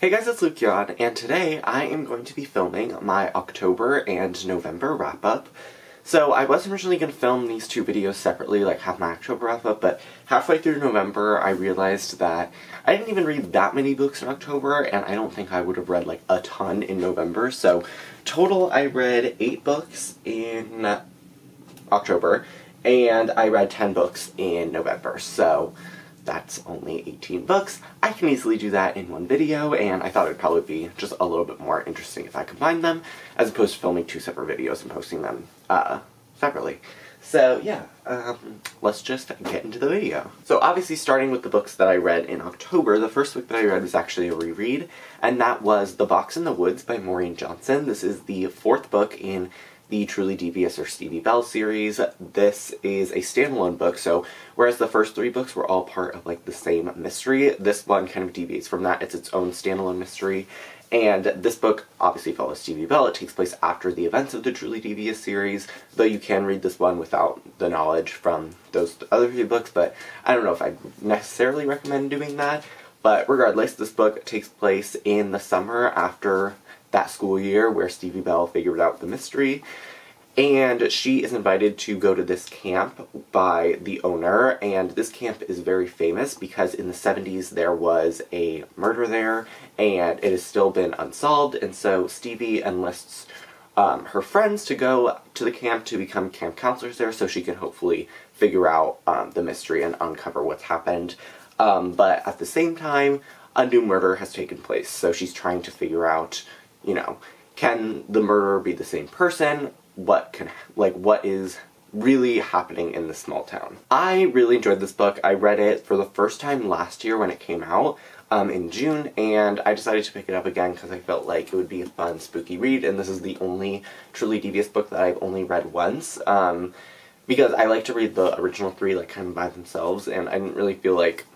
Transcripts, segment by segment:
Hey guys, it's Lukyan, and today I am going to be filming my October and November wrap-up. So I was originally going to film these two videos separately, like have my October wrap-up, but halfway through November I realized that I didn't even read that many books in October, and I don't think I would have read like a ton in November, so total I read 8 books in October, and I read 10 books in November, so that's only 18 books. I can easily do that in one video, and I thought it'd probably be just a little bit more interesting if I combined them, as opposed to filming two separate videos and posting them uh, separately. So yeah, um, let's just get into the video. So obviously starting with the books that I read in October, the first book that I read was actually a reread, and that was The Box in the Woods by Maureen Johnson. This is the fourth book in the Truly Devious or Stevie Bell series. This is a standalone book, so whereas the first three books were all part of like the same mystery, this one kind of deviates from that. It's its own standalone mystery. And this book obviously follows Stevie Bell. It takes place after the events of the Truly Devious series, though you can read this one without the knowledge from those other three books, but I don't know if I'd necessarily recommend doing that. But regardless, this book takes place in the summer after that school year where Stevie Bell figured out the mystery. And she is invited to go to this camp by the owner, and this camp is very famous because in the 70s there was a murder there, and it has still been unsolved, and so Stevie enlists um, her friends to go to the camp to become camp counselors there so she can hopefully figure out um, the mystery and uncover what's happened. Um, but at the same time, a new murder has taken place, so she's trying to figure out you know, can the murderer be the same person? What can, like, what is really happening in this small town? I really enjoyed this book. I read it for the first time last year when it came out. Um, in June, and I decided to pick it up again because I felt like it would be a fun, spooky read, and this is the only truly devious book that I've only read once, um, because I like to read the original three, like, kind of by themselves, and I didn't really feel like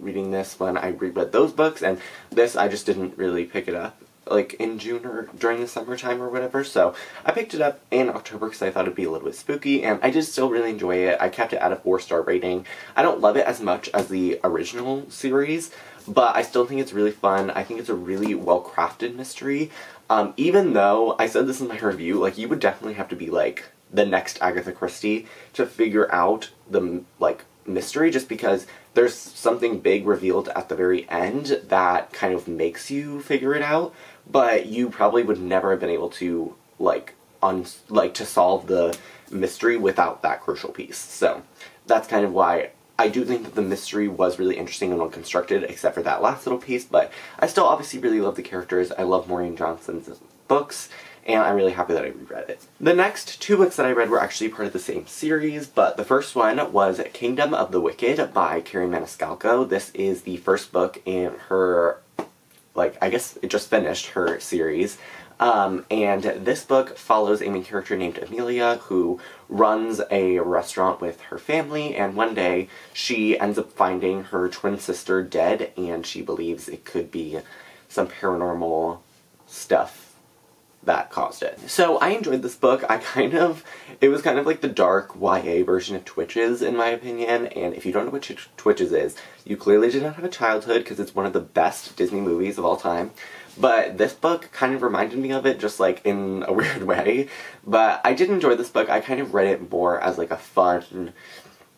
reading this when I reread those books, and this I just didn't really pick it up like in June or during the summertime or whatever. So I picked it up in October because I thought it'd be a little bit spooky, and I did still really enjoy it. I kept it at a four star rating. I don't love it as much as the original series, but I still think it's really fun. I think it's a really well crafted mystery. Um, even though I said this in my review, like you would definitely have to be like the next Agatha Christie to figure out the like mystery just because there's something big revealed at the very end that kind of makes you figure it out but you probably would never have been able to like un like to solve the mystery without that crucial piece. So that's kind of why I do think that the mystery was really interesting and well constructed, except for that last little piece, but I still obviously really love the characters. I love Maureen Johnson's books, and I'm really happy that I reread it. The next two books that I read were actually part of the same series, but the first one was Kingdom of the Wicked by Kerri Maniscalco. This is the first book in her like, I guess it just finished her series. Um, and this book follows a main character named Amelia who runs a restaurant with her family, and one day she ends up finding her twin sister dead, and she believes it could be some paranormal stuff that caused it. So I enjoyed this book. I kind of, it was kind of like the dark YA version of Twitches in my opinion, and if you don't know what Twitches is, you clearly did not have a childhood because it's one of the best Disney movies of all time. But this book kind of reminded me of it just like in a weird way. But I did enjoy this book. I kind of read it more as like a fun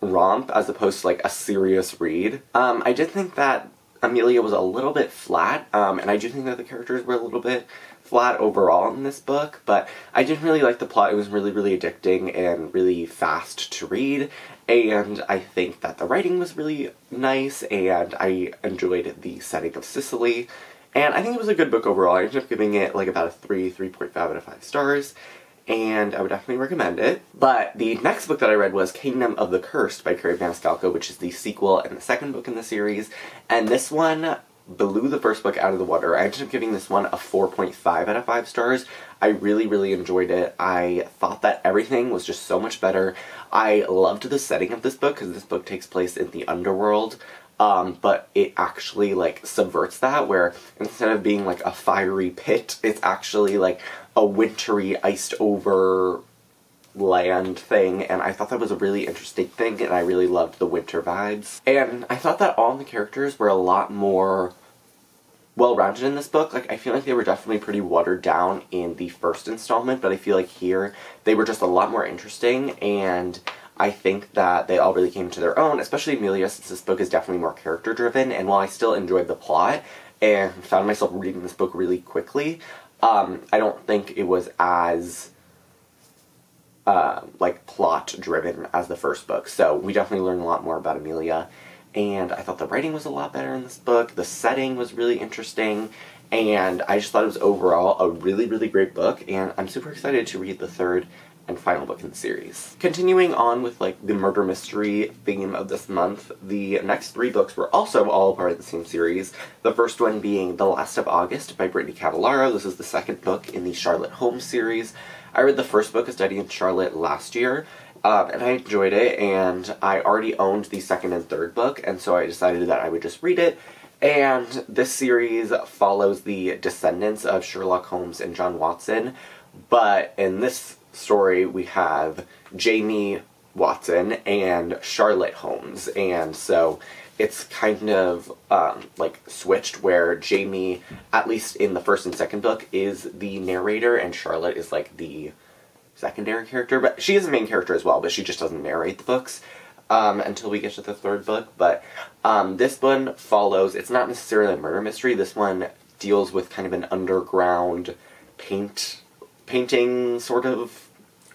romp as opposed to like a serious read. Um, I did think that Amelia was a little bit flat, um, and I do think that the characters were a little bit flat overall in this book, but I didn't really like the plot. It was really, really addicting and really fast to read, and I think that the writing was really nice, and I enjoyed the setting of Sicily, and I think it was a good book overall. I ended up giving it like about a 3, 3.5 out of 5 stars, and I would definitely recommend it. But the next book that I read was Kingdom of the Cursed by Kerri Maniscalco, which is the sequel and the second book in the series, and this one blew the first book out of the water. I ended up giving this one a 4.5 out of 5 stars. I really, really enjoyed it. I thought that everything was just so much better. I loved the setting of this book because this book takes place in the underworld. Um, but it actually like subverts that where instead of being like a fiery pit, it's actually like a wintry iced over land thing and I thought that was a really interesting thing and I really loved the winter vibes. And I thought that all the characters were a lot more well-rounded in this book. Like, I feel like they were definitely pretty watered down in the first installment, but I feel like here they were just a lot more interesting, and I think that they all really came to their own, especially Amelia, since this book is definitely more character-driven, and while I still enjoyed the plot and found myself reading this book really quickly, um, I don't think it was as uh, like plot driven as the first book. So we definitely learned a lot more about Amelia. And I thought the writing was a lot better in this book. The setting was really interesting. And I just thought it was overall a really, really great book. And I'm super excited to read the third and final book in the series. Continuing on with like the murder mystery theme of this month, the next three books were also all part of the same series. The first one being The Last of August by Brittany Cavallaro. This is the second book in the Charlotte Holmes series. I read the first book of Study in Charlotte last year, uh, and I enjoyed it, and I already owned the second and third book, and so I decided that I would just read it. And this series follows the descendants of Sherlock Holmes and John Watson, but in this story we have Jamie Watson and Charlotte Holmes, and so it's kind of um, like switched where Jamie, at least in the first and second book, is the narrator and Charlotte is like the secondary character. But she is the main character as well, but she just doesn't narrate the books um, until we get to the third book. But um, this one follows, it's not necessarily a murder mystery. This one deals with kind of an underground paint painting sort of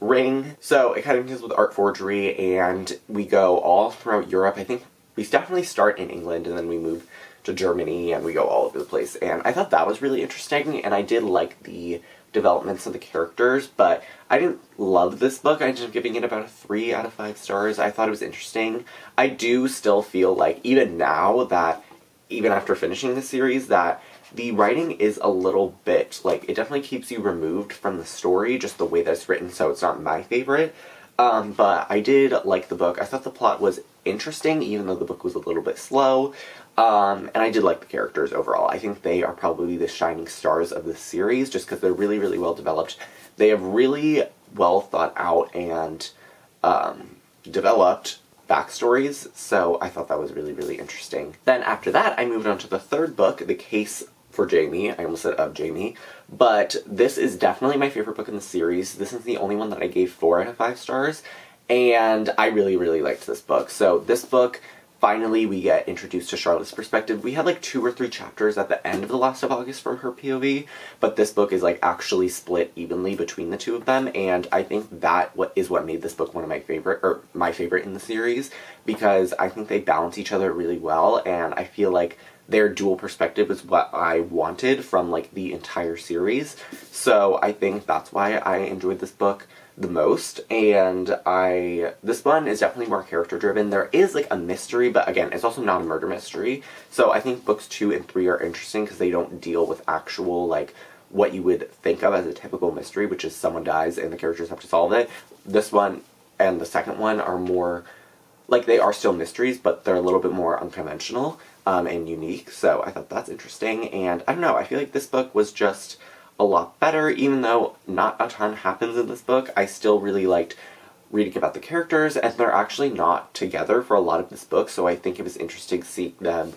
ring. So it kind of deals with art forgery, and we go all throughout Europe. I think we definitely start in England and then we move to Germany and we go all over the place. And I thought that was really interesting and I did like the developments of the characters, but I didn't love this book. I ended up giving it about a 3 out of 5 stars. I thought it was interesting. I do still feel like, even now, that even after finishing the series, that the writing is a little bit, like, it definitely keeps you removed from the story, just the way that it's written, so it's not my favorite. Um, but I did like the book. I thought the plot was interesting, even though the book was a little bit slow. Um, and I did like the characters overall. I think they are probably the shining stars of the series just because they're really, really well developed. They have really well thought out and um, developed backstories, so I thought that was really, really interesting. Then after that, I moved on to the third book, The Case for Jamie. I almost said of Jamie. But this is definitely my favorite book in the series. This is the only one that I gave 4 out of 5 stars. And I really, really liked this book. So this book, finally we get introduced to Charlotte's perspective. We had like two or three chapters at the end of The Last of August from her POV, but this book is like actually split evenly between the two of them, and I think that what is what made this book one of my favorite, or my favorite in the series, because I think they balance each other really well, and I feel like their dual perspective is what I wanted from like the entire series. So I think that's why I enjoyed this book the most and I this one is definitely more character driven. There is like a mystery, but again, it's also not a murder mystery. So I think books 2 and 3 are interesting because they don't deal with actual like what you would think of as a typical mystery, which is someone dies and the characters have to solve it. This one and the second one are more like they are still mysteries, but they're a little bit more unconventional um, and unique. So I thought that's interesting. And I don't know, I feel like this book was just a lot better, even though not a ton happens in this book. I still really liked reading about the characters, and they're actually not together for a lot of this book, so I think it was interesting to see them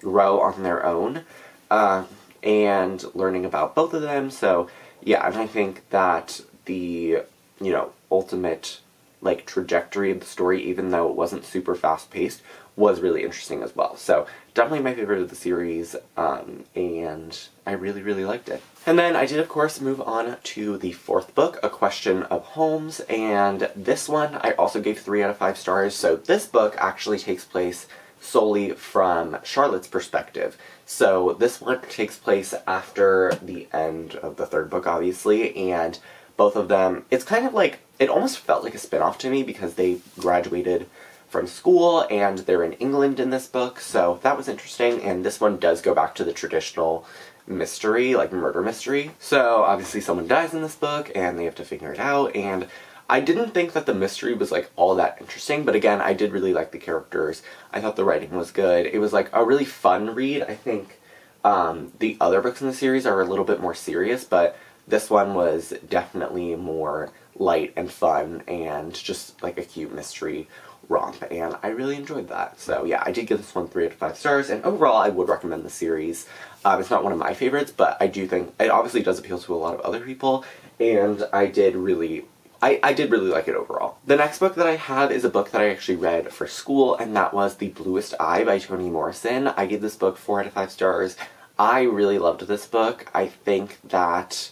grow on their own, uh, and learning about both of them, so yeah, and I think that the, you know, ultimate, like, trajectory of the story, even though it wasn't super fast-paced, was really interesting as well. So definitely my favorite of the series, um, and I really, really liked it. And then I did, of course, move on to the fourth book, A Question of Holmes, and this one I also gave 3 out of 5 stars, so this book actually takes place solely from Charlotte's perspective. So this one takes place after the end of the third book, obviously, and both of them, it's kind of like, it almost felt like a spin-off to me because they graduated from school and they're in England in this book, so that was interesting. And this one does go back to the traditional mystery, like murder mystery. So obviously someone dies in this book and they have to figure it out and I didn't think that the mystery was like all that interesting, but again, I did really like the characters. I thought the writing was good. It was like a really fun read. I think um, the other books in the series are a little bit more serious, but this one was definitely more light and fun and just like a cute mystery romp, and I really enjoyed that. So yeah, I did give this one 3 out of 5 stars, and overall I would recommend the series. Um, it's not one of my favorites, but I do think it obviously does appeal to a lot of other people, and I did really I, I did really like it overall. The next book that I have is a book that I actually read for school, and that was The Bluest Eye by Toni Morrison. I gave this book 4 out of 5 stars. I really loved this book. I think that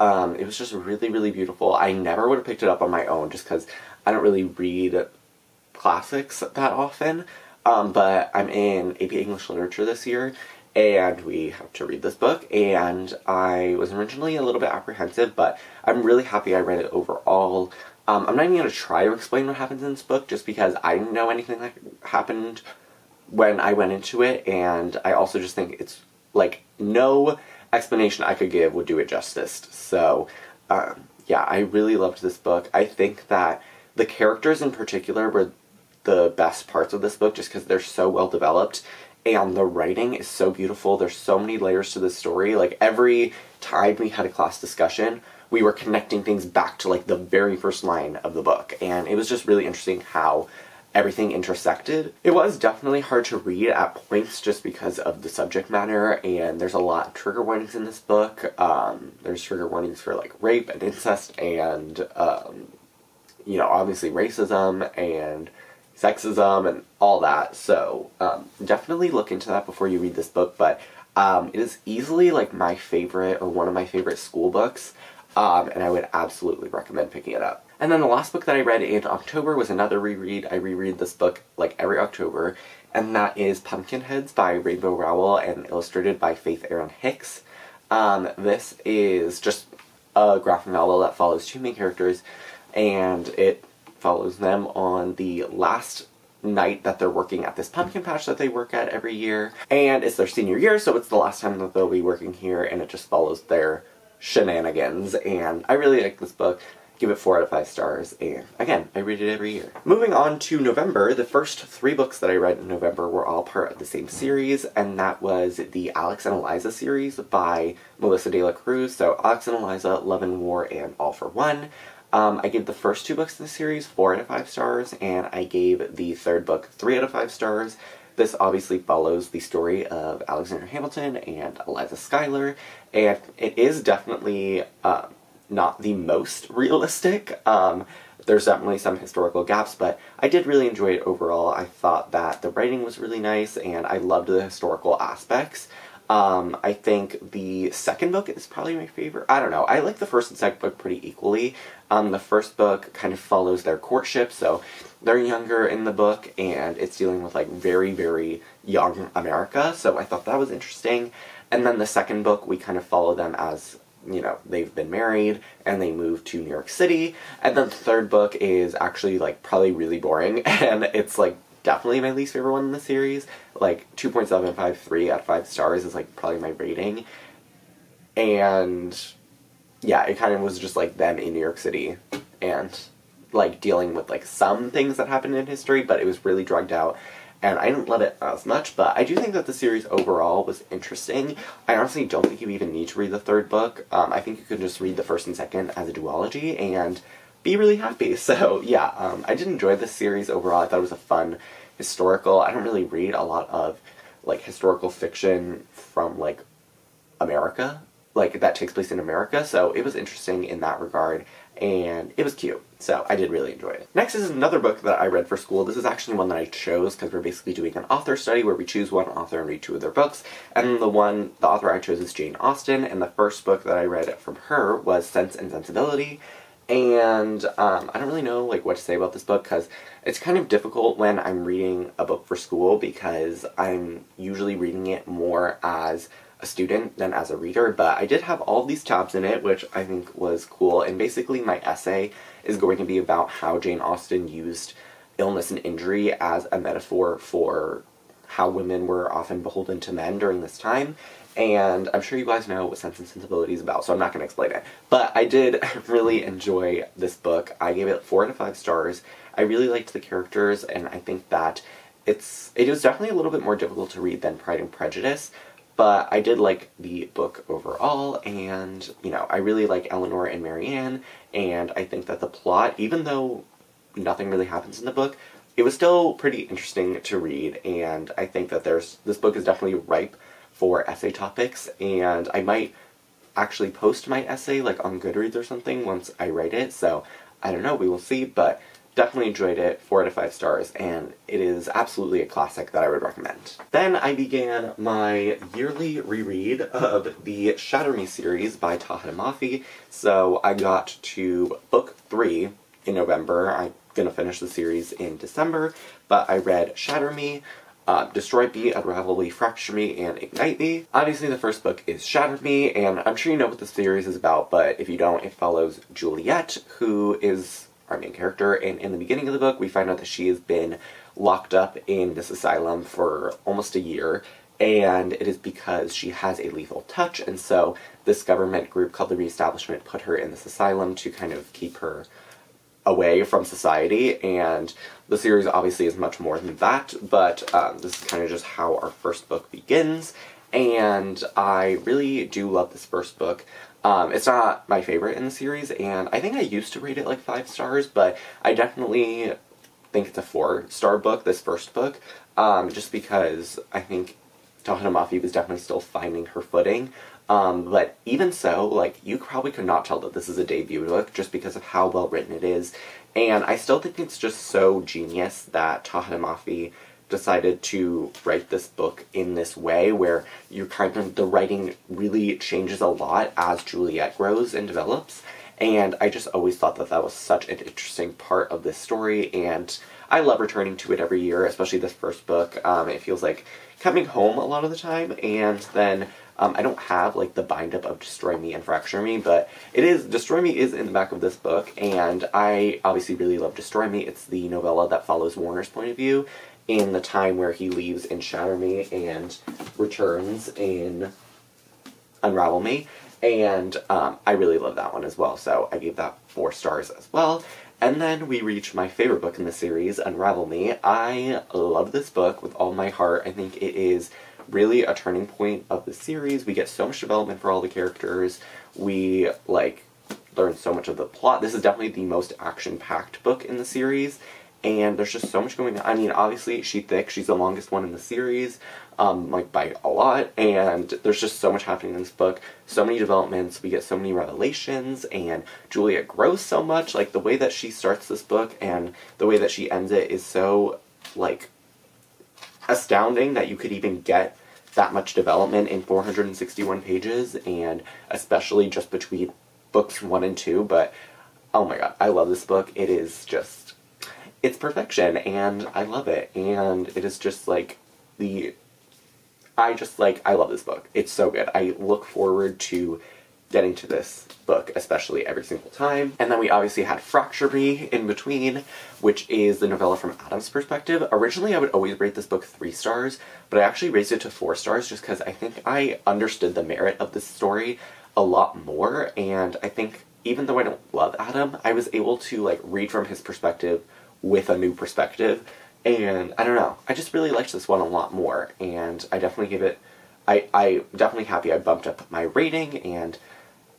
um, it was just really, really beautiful. I never would have picked it up on my own just because I don't really read classics that often. Um, but I'm in AP English Literature this year, and we have to read this book and I was originally a little bit apprehensive but I'm really happy I read it overall. Um, I'm not even going to try to explain what happens in this book just because I didn't know anything that happened when I went into it and I also just think it's like no explanation I could give would do it justice. So um, yeah, I really loved this book. I think that the characters in particular were the best parts of this book just because they're so well developed and the writing is so beautiful. There's so many layers to the story. Like every time we had a class discussion, we were connecting things back to like the very first line of the book, and it was just really interesting how everything intersected. It was definitely hard to read at points just because of the subject matter, and there's a lot of trigger warnings in this book. Um, there's trigger warnings for like rape and incest, and um, you know, obviously racism and sexism and all that. So um, definitely look into that before you read this book. But um, it is easily like my favorite or one of my favorite school books. Um, and I would absolutely recommend picking it up. And then the last book that I read in October was another reread. I reread this book like every October, and that is Pumpkinheads by Rainbow Rowell and illustrated by Faith Erin Hicks. Um, this is just a graphic novel that follows two main characters, and it follows them on the last night that they're working at this pumpkin patch that they work at every year. And it's their senior year, so it's the last time that they'll be working here, and it just follows their shenanigans. And I really like this book. Give it 4 out of 5 stars, and again, I read it every year. Moving on to November, the first three books that I read in November were all part of the same series, and that was the Alex and Eliza series by Melissa De La Cruz. So, Alex and Eliza, Love and War, and All for One. Um, I gave the first two books in the series 4 out of 5 stars, and I gave the third book 3 out of 5 stars. This obviously follows the story of Alexander Hamilton and Eliza Schuyler, and it is definitely uh, not the most realistic. Um, there's definitely some historical gaps, but I did really enjoy it overall. I thought that the writing was really nice, and I loved the historical aspects. Um, I think the second book is probably my favorite. I don't know. I like the first and second book pretty equally. Um, the first book kind of follows their courtship, so they're younger in the book, and it's dealing with like very, very young America. So I thought that was interesting. And then the second book, we kind of follow them as you know they've been married and they move to New York City. And then the third book is actually like probably really boring, and it's like definitely my least favorite one in the series. Like 2.753 out of 5 stars is like probably my rating. And yeah, it kind of was just like them in New York City and like dealing with like some things that happened in history, but it was really drugged out. And I didn't love it as much, but I do think that the series overall was interesting. I honestly don't think you even need to read the third book. Um, I think you can just read the first and second as a duology, and be really happy. So yeah, um, I did enjoy this series overall. I thought it was a fun historical. I don't really read a lot of like historical fiction from like America, like that takes place in America. So it was interesting in that regard, and it was cute. So I did really enjoy it. Next is another book that I read for school. This is actually one that I chose because we're basically doing an author study where we choose one author and read two of their books. And the one, the author I chose is Jane Austen, and the first book that I read from her was Sense and Sensibility and um, I don't really know like what to say about this book because it's kind of difficult when I'm reading a book for school because I'm usually reading it more as a student than as a reader, but I did have all these tabs in it, which I think was cool, and basically my essay is going to be about how Jane Austen used illness and injury as a metaphor for how women were often beholden to men during this time, and I'm sure you guys know what Sense and Sensibility is about, so I'm not going to explain it. But I did really enjoy this book. I gave it four out of five stars. I really liked the characters, and I think that it's it was definitely a little bit more difficult to read than Pride and Prejudice, but I did like the book overall, and you know I really like Elinor and Marianne, and I think that the plot, even though nothing really happens in the book, it was still pretty interesting to read, and I think that there's this book is definitely ripe for essay topics, and I might actually post my essay like on Goodreads or something once I write it, so I don't know, we will see, but definitely enjoyed it, 4 out of 5 stars, and it is absolutely a classic that I would recommend. Then I began my yearly reread of the Shatter Me series by Tahereh Mafi, so I got to book 3 in November. I'm gonna finish the series in December, but I read Shatter Me, uh, Destroy Me, Unravel Me, Fracture Me, and Ignite Me. Obviously, the first book is Shatter Me, and I'm sure you know what the series is about, but if you don't, it follows Juliette, who is our main character, and in the beginning of the book, we find out that she has been locked up in this asylum for almost a year, and it is because she has a lethal touch, and so this government group called the Reestablishment put her in this asylum to kind of keep her away from society, and the series obviously is much more than that, but um, this is kind of just how our first book begins, and I really do love this first book. Um, it's not my favorite in the series, and I think I used to rate it like five stars, but I definitely think it's a four star book, this first book, um, just because I think Tahereh Mafi was definitely still finding her footing. Um, but even so, like, you probably could not tell that this is a debut book just because of how well written it is. And I still think it's just so genius that Tahereh Mafi decided to write this book in this way where you kind of, the writing really changes a lot as Juliette grows and develops. And I just always thought that that was such an interesting part of this story, and I love returning to it every year, especially this first book. Um, it feels like coming home a lot of the time, and then um, I don't have like the bind up of Destroy Me and Fracture Me, but it is Destroy Me is in the back of this book, and I obviously really love Destroy Me. It's the novella that follows Warner's point of view in the time where he leaves in Shatter Me and returns in Unravel Me, and um, I really love that one as well. So I gave that four stars as well. And then we reach my favorite book in the series, Unravel Me. I love this book with all my heart. I think it is really a turning point of the series. We get so much development for all the characters. We, like, learn so much of the plot. This is definitely the most action-packed book in the series, and there's just so much going on. I mean, obviously, She Thick, she's the longest one in the series, um, like, by a lot, and there's just so much happening in this book. So many developments, we get so many revelations, and Julia grows so much. Like, the way that she starts this book and the way that she ends it is so, like, astounding that you could even get that much development in 461 pages, and especially just between books one and two. But oh my god, I love this book. It is just, it's perfection, and I love it. And it is just like the, I just like, I love this book. It's so good. I look forward to getting to this book, especially every single time. And then we obviously had Fracture in between, which is the novella from Adam's perspective. Originally, I would always rate this book three stars, but I actually raised it to four stars just because I think I understood the merit of this story a lot more, and I think even though I don't love Adam, I was able to like read from his perspective with a new perspective, and I don't know, I just really liked this one a lot more, and I definitely give it I, I definitely happy I bumped up my rating and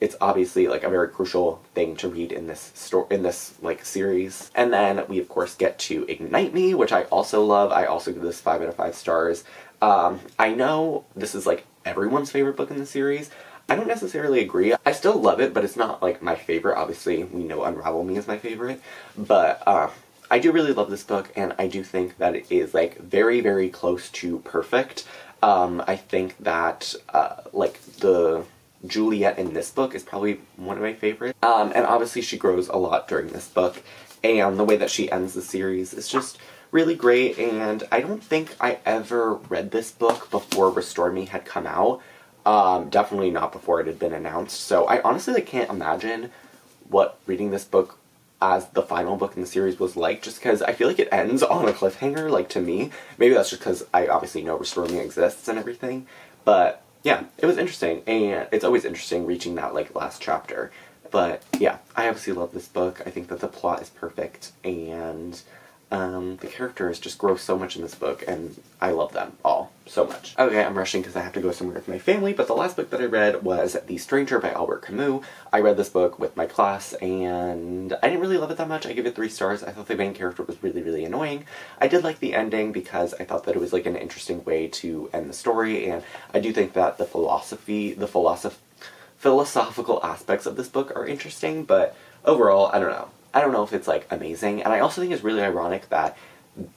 it's obviously like a very crucial thing to read in this story in this like series. And then we of course get to Ignite Me, which I also love. I also give this five out of five stars. Um, I know this is like everyone's favorite book in the series. I don't necessarily agree. I still love it, but it's not like my favorite. Obviously, we know Unravel Me is my favorite, but uh, I do really love this book, and I do think that it is like very, very close to perfect. Um, I think that uh, like the Juliette in this book is probably one of my favorites. Um, and obviously she grows a lot during this book, and the way that she ends the series is just really great, and I don't think I ever read this book before Restore Me had come out. Um, definitely not before it had been announced, so I honestly like, can't imagine what reading this book as the final book in the series was like, just because I feel like it ends on a cliffhanger, like, to me. Maybe that's just because I obviously know Restore Me exists and everything, but yeah, it was interesting, and it's always interesting reaching that like last chapter. But yeah, I obviously love this book. I think that the plot is perfect, and Um, the characters just grow so much in this book, and I love them all so much. Okay, I'm rushing because I have to go somewhere with my family, but the last book that I read was The Stranger by Albert Camus. I read this book with my class, and I didn't really love it that much. I give it three stars. I thought the main character was really, really annoying. I did like the ending because I thought that it was like an interesting way to end the story, and I do think that the philosophy, the philosoph philosophical aspects of this book are interesting, but overall, I don't know. I don't know if it's like amazing, and I also think it's really ironic that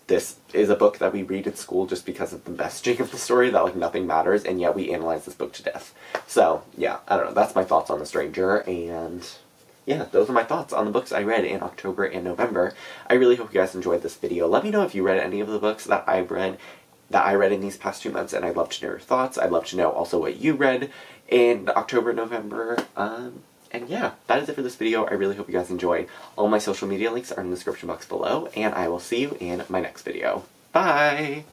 this is a book that we read at school just because of the messaging of the story that like nothing matters, and yet we analyze this book to death. So yeah, I don't know. That's my thoughts on The Stranger, and yeah, those are my thoughts on the books I read in October and November. I really hope you guys enjoyed this video. Let me know if you read any of the books that I've read that I read in these past two months, and I'd love to know your thoughts. I'd love to know also what you read in October, November. Um, and yeah, that is it for this video. I really hope you guys enjoyed. All my social media links are in the description box below, and I will see you in my next video. Bye!